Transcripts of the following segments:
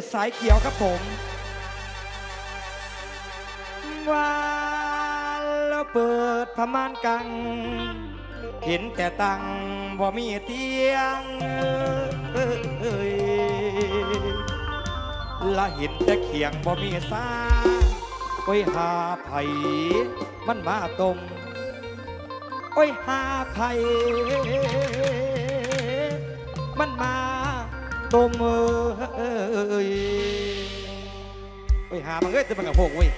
ศสุดสายเขียวครับผมว่าแล้วเปิดพม่านกัง เห็นแต่ตังบ่มีเตียงละเห็นแต่เขียงบ่มีซาโอ้ยหาไผมันมาตมโอ้ยหาไผมันมา ตมเอ้ยไปหามันเอ้ยแต่มันกับพวกเว้ย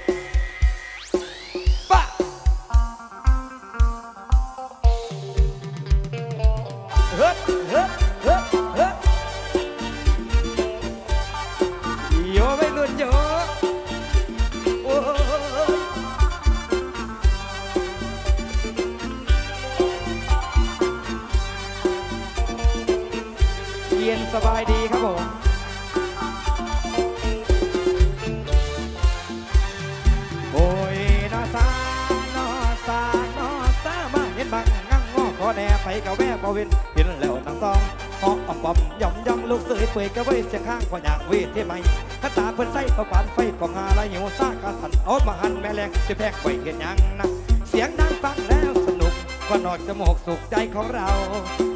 กับแว่ปะเวนเห็นแล้วตั้งตองหอมอ่อมปอมย่อมย่องลูกเสยเปื่อยกระเว้ยเสียงข้างกว่าอยากเวทที่ไม่ข้าตาเพิ่นใส่ประปานไฟกองหาละหิวซากกระสันเอามาหันแม่แรงสิแพกไว้เห็นยังนะเสียงดังฟังแล้วสนุกว่านอดจมูกสุขใจของเรา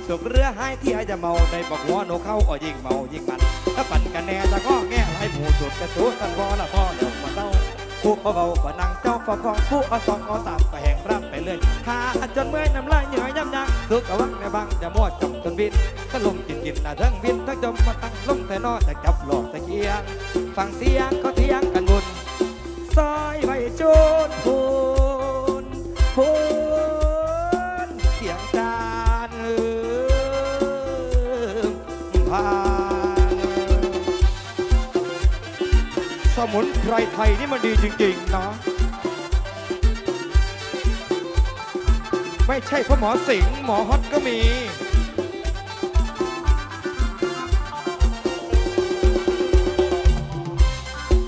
สุขเรือหายที่อาจจะเมาในบอกหัวโนเข้าอ่อยิ่งเมายิ่งมันถ้าปั่นกันแน่จะก็แง่ให้หมูสุดกระตูสันพอละพ่อเดี๋ยวมาเต้าผู้เบาๆกว่านั่งเจ้าฟ้าฟองผู้เอาสองเอาสามก็แห่งรับ ไปเลยถ้าจนเมื่อยน้ำลายเหนื่อยยำยังสุกกะวังในบังจะมวดจมจนบินก็ลมกินกินน้าทั้งบินทั้งจมมาตั้งลงแต่นอจะจับหลอดตะเกียงฟังเสียงเขาเทียงกันบุญซอยไว้จุดพูนพูนเสียงจานเอิมผ่านสมุนไพรไทยนี่มันดีจริงๆเนาะ ไม่ใช่เพราะหมอสิงห์หมอฮอตก็มี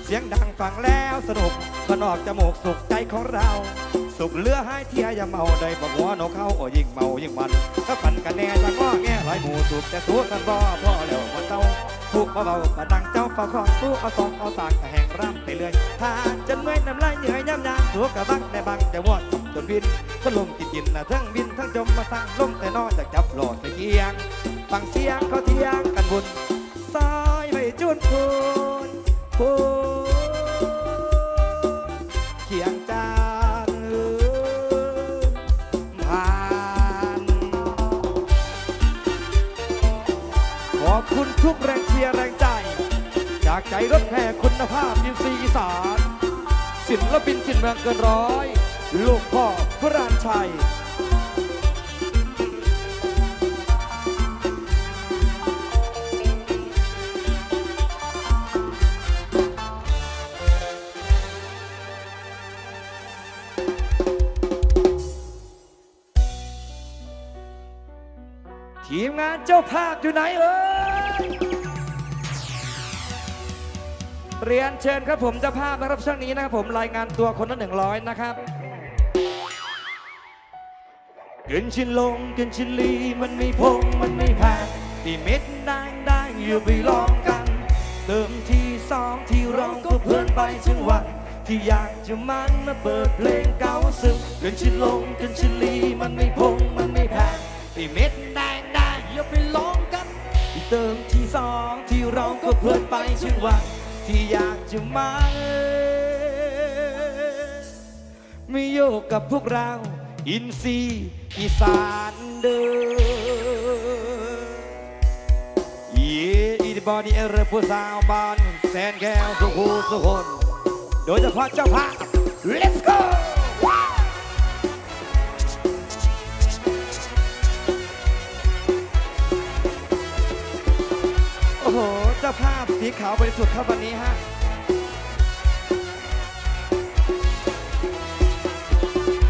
เสียงดังฟังแล้วสนุกขนอกจมูกสุขใจของเรา สุขเลือให้เทียอย่าเมาได้บอกหัวนกเข้าโอ้ยิ่งเมายิ่งมัน ถ้าปั่นกันแน่จะก็แง่หลายหมูสุกแต่ตัวกันบ่พ่อแล้วมันเต้าผูกเบาๆกระดังเจ้าฟ้าคองผู้เอาสองเอาสากกระแหงร่ำไปเลยถ้าจนเมื่อยน้ำลายเหนื่อยย่ำยางสัวกระบังในบังจะวอด จนบินก็ลมกินกินนะทั้งบินทั้งจมมาตั้งลมแต่นอจากจับหลอดตะเกียงฟังเสียงเขาเทียงกันบุญซอยไปจุนพูนพูนเคียงจานผ่านขอบคุณทุกแรงเชียร์แรงใจ จากใจรถแห่คุณภาพยินซีอีสานศิลปินจินเมืองเกินร้อย ลูกพ่อพระรานชัย ทีมงานเจ้าภาพอยู่ไหนเอ่ยเรียนเชิญครับผมเจ้าภาพนะครับช่วงนี้นะครับผมรายงานตัวคนละหนึ่งร้อยนะครับ กินชินลงกินชินลีมันไม่พงมันไม่แพงตีเม็ดดังดังอยู่ไปลองกัน เติมที่สองที่ร้องก็เพลินไปถึงวัน ที่อยากจะมันมาเปิดเพลงเก่าซึ่งกินชินลงกินชินลีมันไม่พงมันไม่แพงตีเม็ดดังดังอย่าไปลองกันที่เติมที่สองที่เราก็เพลินไปถึงวัน ที่อยากจะมาไม่โยกกับพวกเรา อินซีอีสานเดิมเย่อีดบอดีเอร์ผู้สาวบ้านแสนแก้วสุขูสุคน โดยเฉพาะเจ้าภาพ let's go โอ้โห เจ้าภาพสีขาวบริสุทธิ์ครับวันนี้ฮะ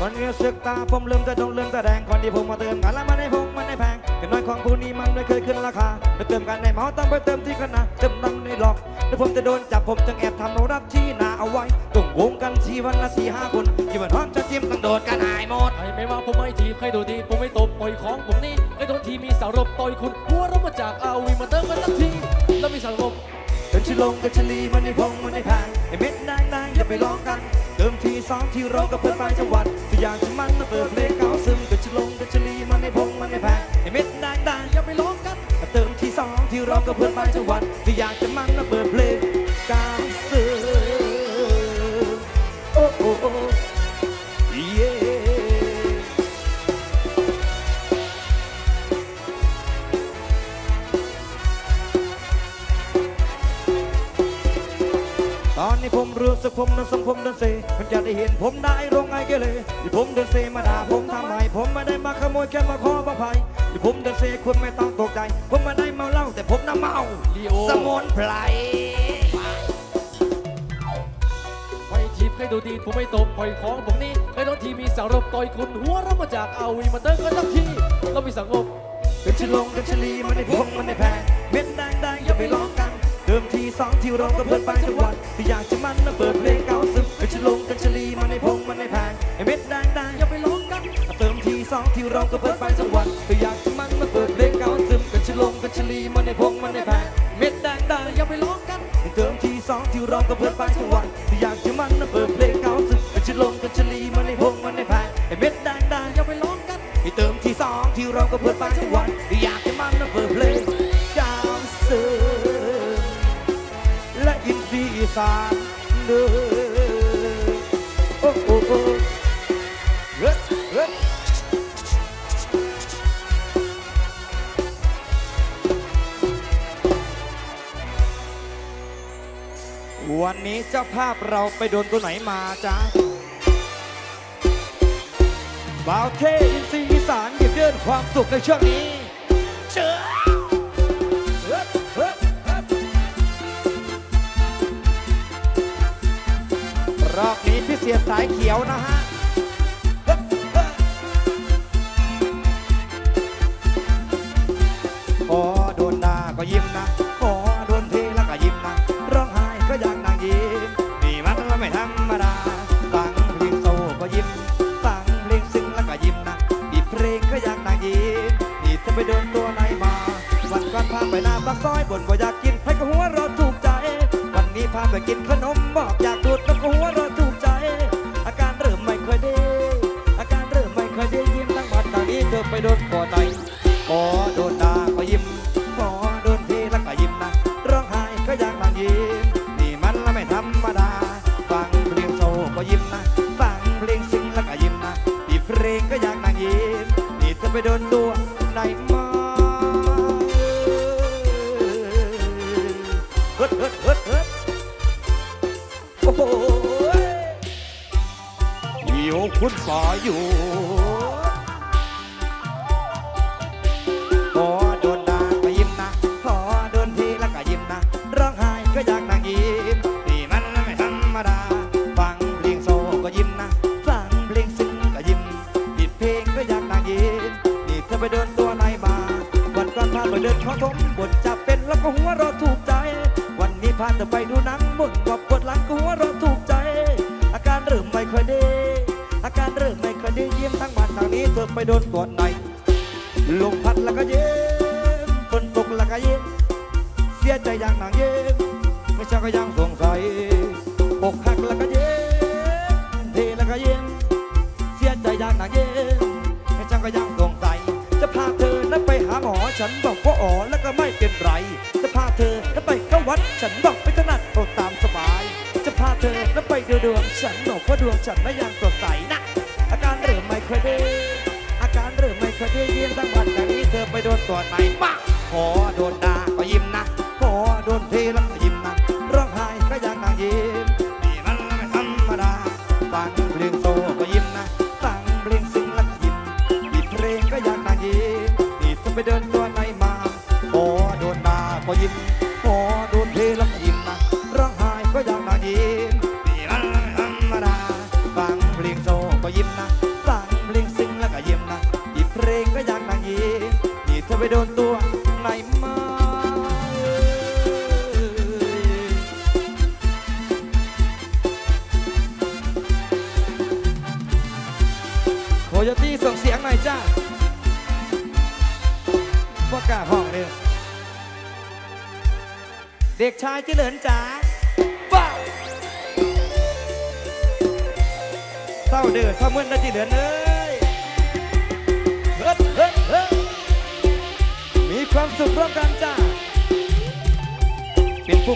คนเรียสึกตาผมลืมแต่ดงลืมแต่แดงก่อนที่ผมมาเติมกันแล้วมันให้พงมันให้แพงกันน้อยของผู้นี้มันไม่เคยขึ้นราคาไปเติมกันในเหมาต้องไปเติมที่คณะเติมตังในหลอกแล้วผมจะโดนจับผมจึงแอบทำโนรับที่นาเอาไว้ต้องวงกันทีวันละสี่ห้าคนที่มันพร้อมจะจิ้มต้องโดนกันหายหมดไอ้ไม่ว่าผมไม่ทีบใครดูดีผมไม่ตบปล่อยของผมนี่ไอ้โดนทีมีสารบต่อยคุณหัวเรามาจากอาวีมาเติมกันสักทีแล้วมีสารบเป็นชลงกัญชลีมันในพงมันในแพงไอเม็ดนางนางอย่าไปลองกันเติ มทีสองที่เรากับเพื่อนไปจังหวัดตัวอย่างที่มันมาเปิดเพลงเก่าซึมกัญชลงกัญชลีมันในพงมันในแพงไอเม็ดนางนางอย่าไปลองกันเติมที่สองที่เรากับเพื่อนไปจังหวัดตัวอย่างที่มันมาเปิดเพลงเก่า นี้ผมรู้สึกผมนั้นสังผมเดินเซมันจะได้เห็นผมได้ลงไงเกเลยที่ผมเดินเซมาด่าผมทำไมผมไม่ได้มาขโมยแค่มาขอพระภัยที่ผมเดินเซคุณไม่ต้องตกใจ ผมไม่ได้เมาเหล้าแต่ผมน้ำเมาลีโอสมุนไพรไปทีมใครดูดีผมไม่ตบปล่อยของผมนี่ไอ้โดนทีมีสาวรบต่อยคุณหัวเรามาจากเอาวีมาเติมกันทั้งทีเราไม่สงบเป็นชะลงเป็นชะลีมันในพงมันในแพงเม็ดแดงแดงอย่าไปลองกันเดิ มทีสองที่เราก็เพื่อนไปจังหวัดที่อยากจะมันมาเปิดเพลงเก่าซึมเป็นชะลงเป็นชลีมันในพงมันในแพงไอเม็ดแดงแดงอย่าไปลองกันเติมทีสองที่เราก็เปิดไปจังหวัดที่อยากจะมันมาเปิดเพลงเก่าซึมเป็นชะลงเป็นชลีมันในพงมันในแพงเม็ดแดงแดงอย่าไปลองกันเติมทีสองที่เราก็เปิดไปจังหวัดที่อยากจะมันมาเปิดเพลงเก่าซึมเป็นชะลงเป็นชลีมันในพงมันในแพงไอเม็ดแดงแดงอย่าไปลองกันเติมทีสองที่เราก็เปิดไปทุกวันที่อยากให้มันมาเปิดเพลง อีสานเด้อโอ้โอ้โอ้เฮ้ยเฮ้ยวันนี้เจ้าภาพเราไปโดนตัวไหนมาจ๊ะบ่าวเทอินทรีอีสานหยิบยื่นความสุขในช่วงนี้ สียสายเขียวนะฮะเฮ้ยเฮ้ยพอโดนด่าก็ยิ้มนะพอโดนเทแล้วก็ยิ้มนะร้องไห้ก็อยากนางยิ้มนี่มันไม่ธรรมดาฟังเพลงโซก็ยิ้มฟังเพลงซึ้งแล้วก็ยิ้มนะอีเพลงก็อยากนางยิ้มนี่จะไปโดนตัวไหนมา วันก่อนพาไปหน้าปากซอยบ่นว่าอยากกินให้ก็หัวเราถูกใจ วันนี้พาไปกินขนมบอกอยากดู บ่ออยู่พอโดนด่าก็ยิ้มนะพอโดนทีแล้วก็ยิ้มนะร้องไห้ก็อยากนางยิ้มนี่มันไม่ธรรมดาฟังเพลงโซก็ยิ้มนะฟังเพลงซึ้งก็ยิ้มผิดเพลงก็อยากนางยิ้มนี่เธอไปโดนตัวไหนมาวันก่อนพาไปเดินขอทมบทจับเป็นแล้วก็หัวเราะถูกใจ วันนี้พาเธอไปดูหนังบ่นว่าปวดหลังก็หัวเราะถูกใจอา ยดียิ้มทั้งวันทางนี้เธอไปโดนตัวไหนลมพัดแล้วก็เย็นฝนตกแล้วก็เย็นเสียใจอย่างหนังเย็นไม่ใช่ก็ยังสงสัยอกหักแล้วก็เย็นเทแล้วก็เย็นเสียใจอย่างหนังเย็นไม่ใช่ก็ยังสงสัยจะพาเธอนั้นไปหาหมอฉันบอกว่าอ๋อแล้วก็ไม่เป็นไร จะพาเธอนั้นไปเข้าวัดฉันบอกไม่ถนัดเอาตามสบาย จะพาเธอนั้นไปดูดวงฉันบอกว่าดวงฉันไม่ยังสดใสนะ เริ่มไม่ค่อยดีอาการเริ่มไม่ค่อยดียิ้มทั้งวันแต่นี้เธอไปโดนตรวจไหนบ้างพอโดนด่าก็ยิ้มนะขอโดนทีล้วก็ยิ้มนะ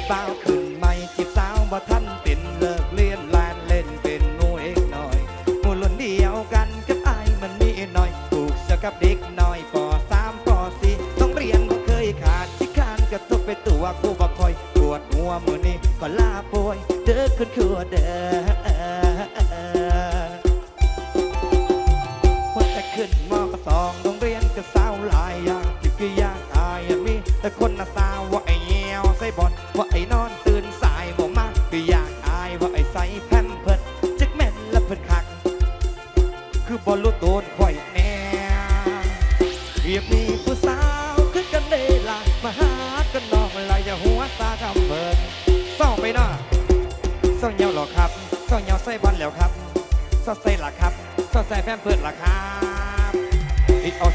ผู้เปล่าขึ้นใหม่จีบสาวบ่ทันเป็นเลิกเรียนแลนเล่นเป็นหนูเอกหน่อยหมูหล่นเดียวกันกับไอ้มันมีหน่อยถูกเสอกับเด็กน้อยปสามปสี่ต้องเรียนบ่เคยขาดที่ขานกระทบไปตัวกูบ่คอยปวดหัวมือนี้ก็ลาป่วยเด้อคุณครัวเด้อ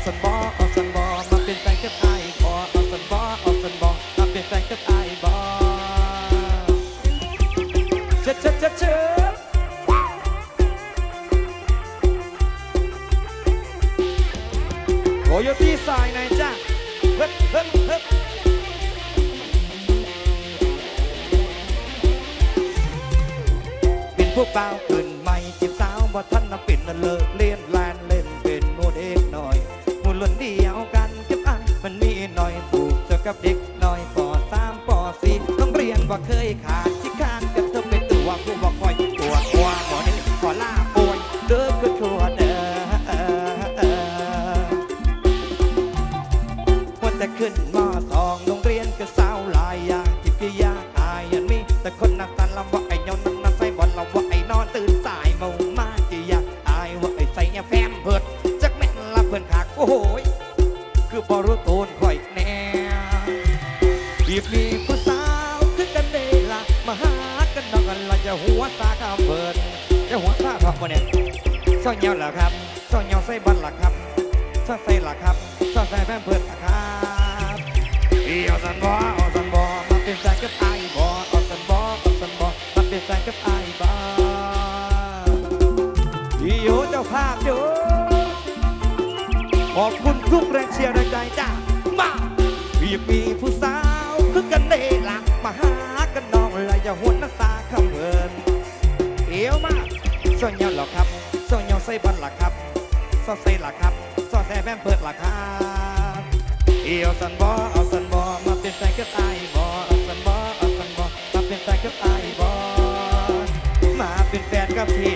สันบอเอาสันบอมาเป็นแฟนกับไอ้บอเอาสันบอเอาสันบอมาเป็นแฟนกับไอ้บอเช็ดเช็ดเช็ดเช็ดโคโยตี้สายไหนจ้าเฮ้เฮ้เฮ้เป็นพวกเปล่าขึ้นใหม่จีบสาวบ่ทันน่ะเป็นน่ะเลิกเล่นแลน ผูก นนอกกันละจะหัวซาคำเพิดจะหัวซาทองบ่เนี่ยซ่อนเงาเหรอครับซ่อนเงาใส่บอลล่ะครับซ่อนใส่ล่ะครับซ่อนใส่แฟมเพิดล่ะครับเอาสันบอเอาสันบอมาเป็นแฟนกับไอ้บอเอาสันบอเอาสันบอมาเป็นแฟนกับไอ้บอพี่โยเจ้าภาพโยขอบคุณทุกแรงเชียร์แรงใจจ้ามาพี่มีผู้สาวคือกันเดละมาหาากส่วนเงาหรอครับส่วนเงาใส่บอลหรอครับซอใส่ล่ะครับซอใส่แม่เปิดหรอครับเอียวสันบอเอาสันบอมาเป็นแฟนกับไอบอเอาสันบอเอาสันบอมาเป็นแฟนกับไอบอมาเป็นแฟนกับพี่